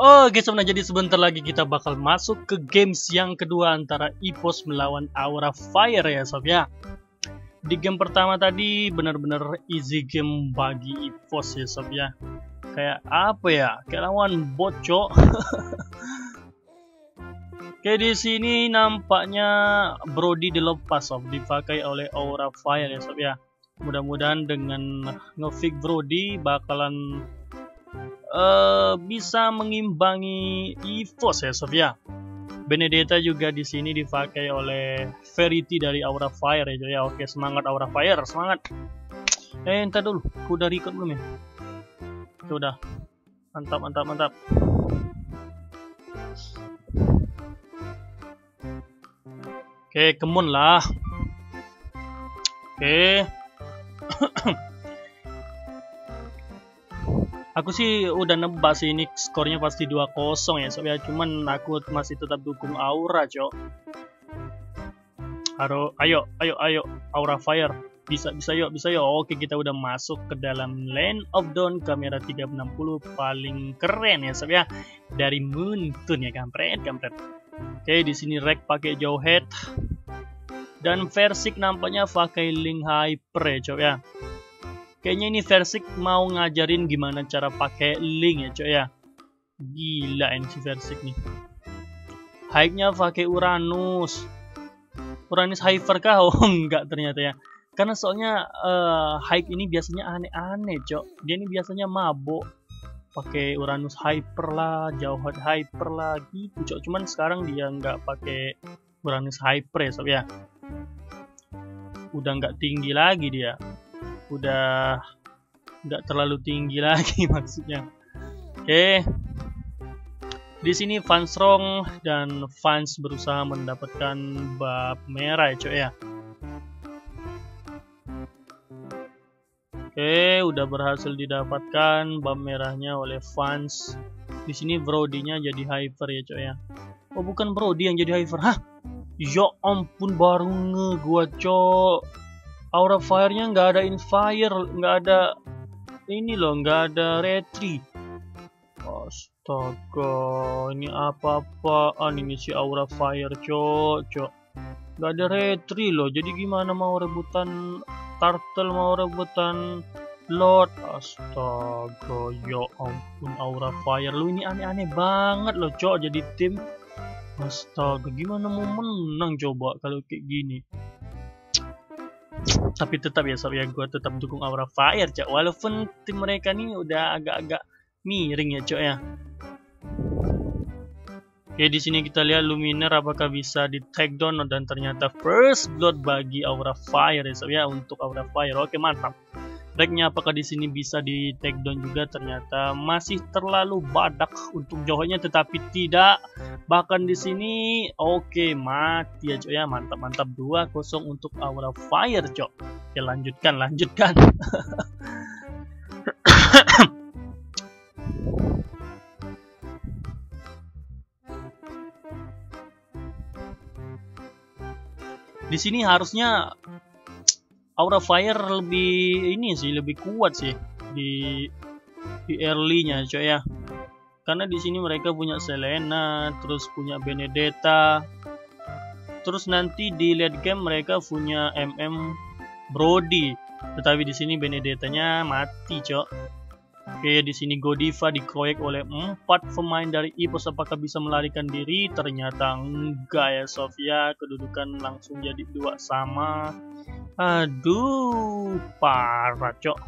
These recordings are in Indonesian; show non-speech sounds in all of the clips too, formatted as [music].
Oke sebenarnya jadi sebentar lagi kita bakal masuk ke games yang kedua antara EPOS melawan Aura Fire ya sob ya. Di game pertama tadi benar-benar easy game bagi EPOS ya sob ya. Kayak apa ya? Kayak lawan bocok. [laughs] Oke di sini nampaknya Brody dilepas sob dipakai oleh Aura Fire ya sob ya. Mudah-mudahan dengan ngefix Brody bakalan uh, bisa mengimbangi EVOS ya Sofia. Benedetta juga di sini dipakai oleh Verity dari Aura Fire ya. ya. Oke, semangat Aura Fire, semangat. Eh, entar dulu. Udah record belum ya? Sudah. Mantap, mantap, mantap. Oke, kemun lah. Oke. [clears throat] aku sih udah nebak sih ini skornya pasti 2-0 ya sob ya cuman aku masih tetap dukung Aura cok. Haro, ayo ayo ayo Aura Fire. Bisa bisa yuk bisa yuk. Oke kita udah masuk ke dalam Land of Dawn kamera 360 paling keren ya sob ya dari Moontun ya kampret kampret. Oke di sini Rek pakai jauh head. Dan Versik nampaknya pakai link hyper ya cok ya Kayaknya ini Versik mau ngajarin gimana cara pakai link ya coy ya. Gila ini si Versik nih. Hype-nya pakai Uranus. Uranus Hyper kah? [laughs] Oh enggak ternyata ya. Karena soalnya uh, ini biasanya aneh-aneh, cok. Dia ini biasanya mabuk. Pakai Uranus Hyper lah, jauh Hyper lah gitu, cok. Cuman sekarang dia nggak pakai Uranus Hyper ya, sob ya. Udah nggak tinggi lagi dia udah nggak terlalu tinggi [laughs] lagi maksudnya. Oke. Di sini fans strong dan fans berusaha mendapatkan bab merah ya cuy ya. Oke, udah berhasil didapatkan bab merahnya oleh fans. Di sini Brody-nya jadi hyper ya cuy ya. Oh, bukan Brody yang jadi hyper. Hah? Ya ampun baru nge gua, cok aura fire-nya nggak ada inspire, nggak ada ini loh, nggak ada retri. Astaga, ini apa-apaan ini si aura fire, cok, cok. Nggak ada retri loh, jadi gimana mau rebutan turtle, mau rebutan Lord Astaga ya ampun aura fire lu ini aneh-aneh banget loh cok jadi tim Astaga gimana mau menang coba kalau kayak gini tapi tetap ya sob ya. Gue tetap dukung Aura Fire cok walaupun tim mereka nih udah agak-agak miring ya cok ya. Oke di sini kita lihat Luminer apakah bisa di take down dan ternyata first blood bagi Aura Fire ya sob ya untuk Aura Fire. Oke mantap Tracknya apakah di sini bisa di take down juga? Ternyata masih terlalu badak untuk jauhnya tetapi tidak. Bahkan di sini oke okay, mati ya cok ya. Mantap mantap. 2-0 untuk Aura Fire cok. Oke lanjutkan lanjutkan. [coughs] Di sini harusnya Aura Fire lebih ini sih lebih kuat sih di di early-nya coy ya. Karena di sini mereka punya Selena, terus punya Benedetta. Terus nanti di late game mereka punya MM Brody. Tetapi di sini Benedettanya mati, cok. Oke, di sini Godiva dikeroyek oleh empat pemain dari EPOS. Apakah bisa melarikan diri? Ternyata enggak ya, Sofia. Kedudukan langsung jadi dua sama. Aduh, parah, cok.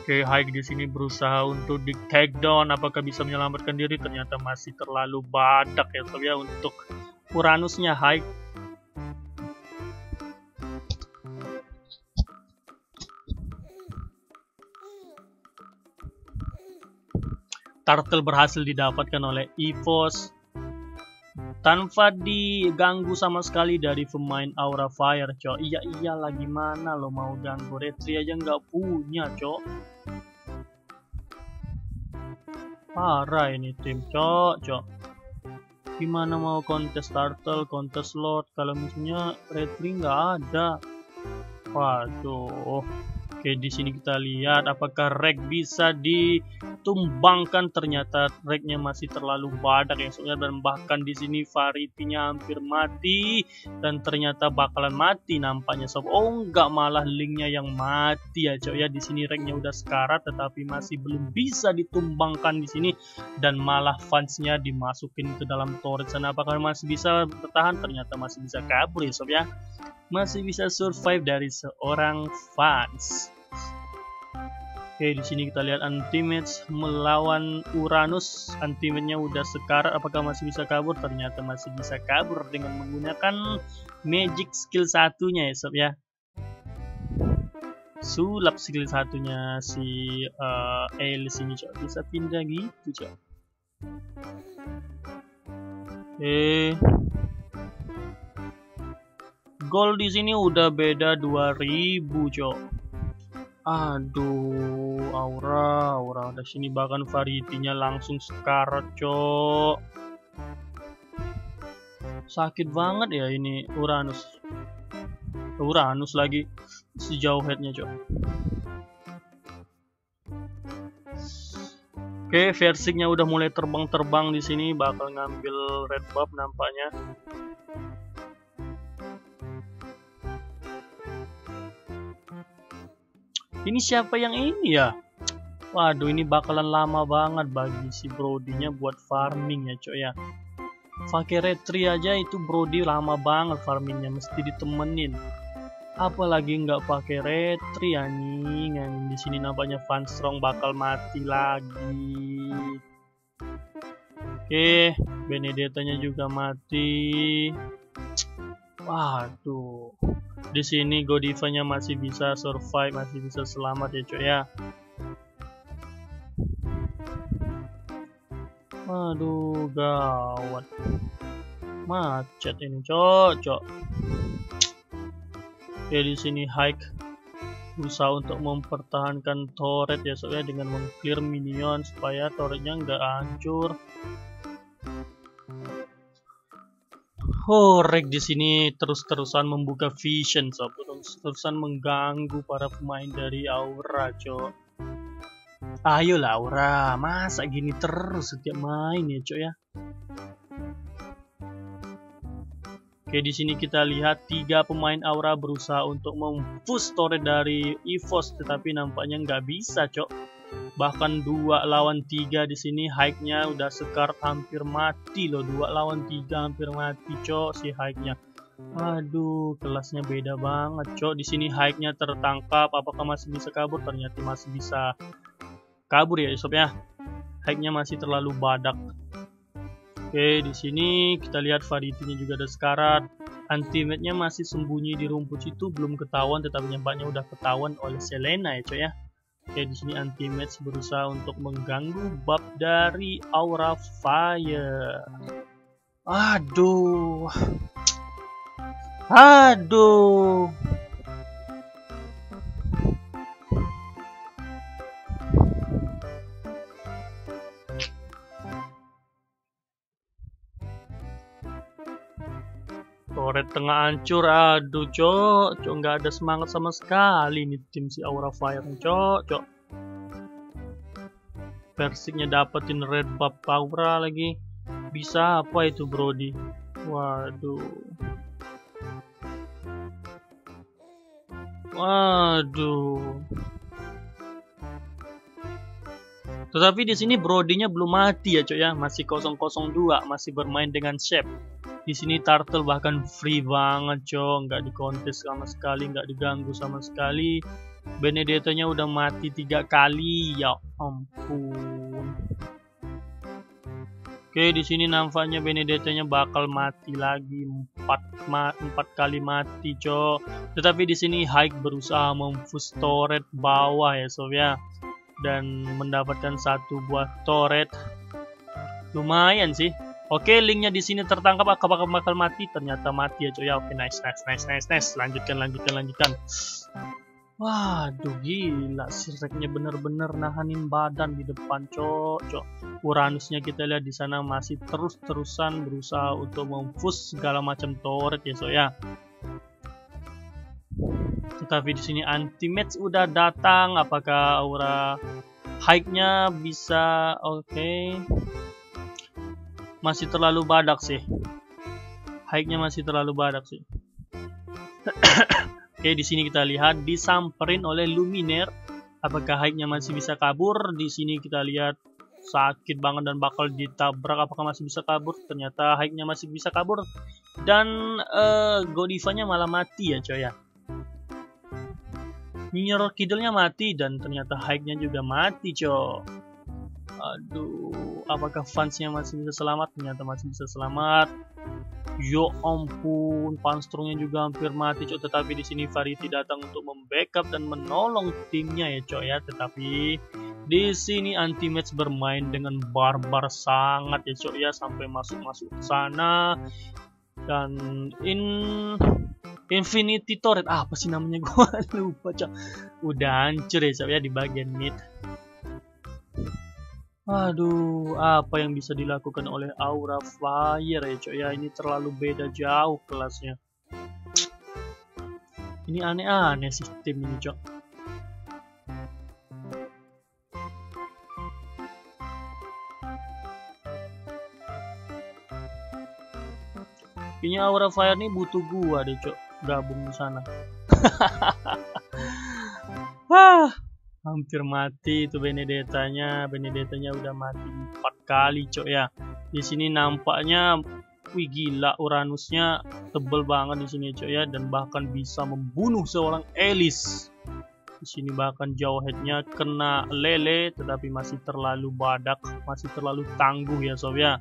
Oke, Haik di sini berusaha untuk di take down. Apakah bisa menyelamatkan diri? Ternyata masih terlalu badak ya, sob ya untuk Uranusnya Haik. turtle berhasil didapatkan oleh EVOS. Tanpa diganggu sama sekali dari pemain Aura Fire cok. Iya iya lagi mana lo mau ganggu? Retri aja nggak punya cok. Parah ini tim cok cok gimana mau kontes turtle kontes slot kalau misalnya retri nggak ada Waduh. Oke, di sini kita lihat apakah rek bisa ditumbangkan. Ternyata reknya masih terlalu badak ya soalnya dan bahkan di sini Faritinya hampir mati dan ternyata bakalan mati nampaknya sob. Oh, enggak malah linknya yang mati ya, cok ya. Di sini reknya udah sekarat tetapi masih belum bisa ditumbangkan di sini dan malah fansnya dimasukin ke dalam turret sana. Apakah masih bisa bertahan? Ternyata masih bisa kabur ya sob ya masih bisa survive dari seorang fans. Oke, di sini kita lihat Antimage melawan Uranus. Antimage-nya udah sekarat, apakah masih bisa kabur? Ternyata masih bisa kabur dengan menggunakan magic skill satunya ya, sob ya. Sulap skill satunya si uh, Alice ini, cok. Bisa pindah gitu, cok. Oke. Gol di sini udah beda 2000, cok. Aduh, aura, aura. Di sini bahkan varietinya langsung sekarat, cok. Sakit banget ya ini Uranus. Uranus lagi sejauh headnya, cok. Oke, versinya udah mulai terbang-terbang di sini, bakal ngambil red buff nampaknya. Ini siapa yang ini ya? Waduh, ini bakalan lama banget bagi si Brody-nya buat farming ya, cok ya. Pakai retri aja itu Brody lama banget farmingnya, mesti ditemenin. Apalagi nggak pakai retri anjing, yang di sini nampaknya Strong bakal mati lagi. Oke, Benedetta-nya juga mati. Waduh di sini Godiva-nya masih bisa survive, masih bisa selamat ya cuy ya. Aduh, gawat. Macet ini, cocok. Oke, di sini hike berusaha untuk mempertahankan turret ya soalnya dengan mengclear minion supaya turretnya nggak hancur. Horek di sini terus-terusan membuka vision, sob. Terus-terusan mengganggu para pemain dari Aura, cok. Ayolah Aura, masa gini terus setiap main ya, cok ya. Oke, di sini kita lihat tiga pemain Aura berusaha untuk mempush turret dari EVOS, tetapi nampaknya nggak bisa, cok bahkan dua lawan tiga di sini hike-nya udah sekar hampir mati loh. Dua lawan tiga hampir mati cok si hike-nya aduh kelasnya beda banget cok. Di sini hike-nya tertangkap apakah masih bisa kabur? Ternyata masih bisa kabur ya sob ya. Hike-nya masih terlalu badak. Oke di sini kita lihat variety-nya juga ada sekarat. Anti-mate-nya masih sembunyi di rumput itu belum ketahuan tetapi nampaknya udah ketahuan oleh Selena ya cok ya Oke, di sini anti match berusaha untuk mengganggu bab dari aura fire. Aduh. Aduh. Tengah hancur, aduh cok, cok nggak ada semangat sama sekali nih tim si Aura Fire, cok, cok. Persiknya dapetin red buff Aura lagi. Bisa apa itu Brody? Waduh. Waduh. Tetapi di sini Brodinya belum mati ya, cok ya. Masih 002, masih bermain dengan shape di sini turtle bahkan free banget cok. Nggak dikontes sama sekali nggak diganggu sama sekali. Benedetto nya udah mati tiga kali. Ya ampun. Oke di sini nampaknya Benedetto nya bakal mati lagi. Empat ma empat kali mati cok. Tetapi di sini Hike berusaha memfus turret bawah ya sob ya. Dan mendapatkan satu buah turret lumayan sih Oke, linknya di sini tertangkap apakah bakal mati? Ternyata mati ya, coy. Ya, oke, nice, nice, nice, nice, nice. Lanjutkan, lanjutkan, lanjutkan. Waduh, gila. Sirreknya bener-bener nahanin badan di depan, cok, cok. Uranusnya kita lihat di sana masih terus-terusan berusaha untuk memfus segala macam turret ya, so ya. Tetapi di sini anti match udah datang. Apakah aura high-nya bisa oke? Okay. Masih terlalu badak sih. High-nya masih terlalu badak sih. [coughs] Oke, di sini kita lihat disamperin oleh Luminer. Apakah high-nya masih bisa kabur? Di sini kita lihat sakit banget dan bakal ditabrak. Apakah masih bisa kabur? Ternyata high-nya masih bisa kabur. Dan uh, Godivanya malah mati ya coy ya. Nyinyir Kidulnya mati dan ternyata high-nya juga mati coy. Aduh, apakah fansnya masih bisa selamat? Ternyata masih bisa selamat. Yo ampun, Panstrongnya juga hampir mati, cok. Tetapi di sini Fariti datang untuk membackup dan menolong timnya ya, cok ya. Tetapi di sini anti match bermain dengan barbar sangat ya, cok ya, sampai masuk-masuk sana. Dan in Infinity Turret apa sih namanya [laughs] gua lupa, cok. Udah hancur ya, cok ya di bagian mid. Aduh, apa yang bisa dilakukan oleh Aura Fire ya cok ya, ini terlalu beda jauh kelasnya. Ini aneh-aneh sistem ini cok. Kayaknya Aura Fire ini butuh gua deh cok, gabung di sana. [laughs] Wah hampir mati itu Benedetanya Benedetanya udah mati empat kali cok ya. Di sini nampaknya wih gila Uranusnya tebel banget di sini cok ya. Dan bahkan bisa membunuh seorang Elis. Di sini bahkan jauh headnya kena lele tetapi masih terlalu badak masih terlalu tangguh ya sob ya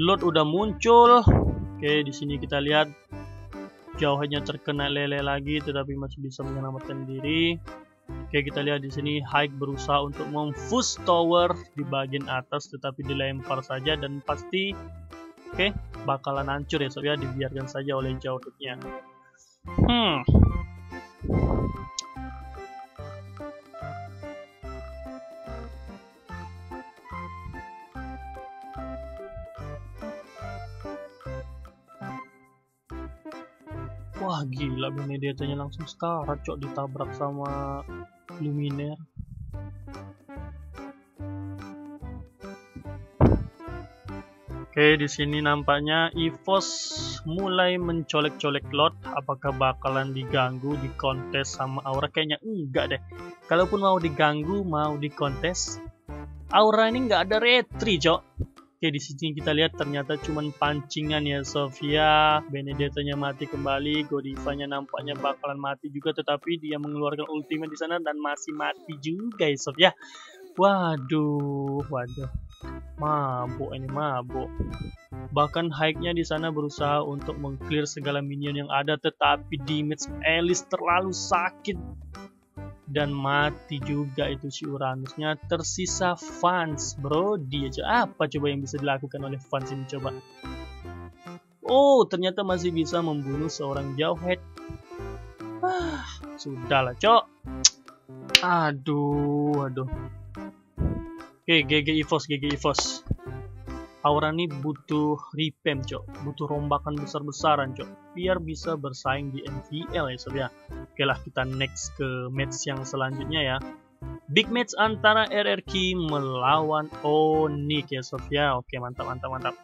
load udah muncul. Oke di sini kita lihat. Jauhnya terkena lele lagi tetapi masih bisa menyelamatkan diri. Oke kita lihat di sini Hike berusaha untuk memfuse tower di bagian atas tetapi dilempar saja dan pasti oke bakalan hancur ya sob ya dibiarkan saja oleh jauhnya. Hmm Wah gila Benedetanya langsung sekarat cok ditabrak sama Luminer. Oke, di sini nampaknya EVOS mulai mencolek-colek lot. Apakah bakalan diganggu di kontes sama Aura? Kayaknya enggak deh. Kalaupun mau diganggu, mau di kontes, Aura ini nggak ada retri, cok. Oke, di sini kita lihat ternyata cuma pancingan ya Sofia. Benedetto-nya mati kembali, Godivanya nampaknya bakalan mati juga tetapi dia mengeluarkan ultimate di sana dan masih mati juga ya Sofia. Waduh, waduh. Mabuk ini mabuk. Bahkan hike-nya di sana berusaha untuk mengclear segala minion yang ada tetapi damage Alice terlalu sakit dan mati juga itu si Uranusnya. Tersisa fans bro. Dia aja. Apa coba yang bisa dilakukan oleh fans ini coba? Oh ternyata masih bisa membunuh seorang jauhead ah sudahlah cok. Aduh aduh. Oke GG EVOS GG EVOS Aura ini butuh revamp cok. Butuh rombakan besar-besaran cok. Biar bisa bersaing di MVL ya sob ya. Oke lah kita next ke match yang selanjutnya ya. Big match antara RRQ melawan Onyx ya sob ya. Oke mantap mantap mantap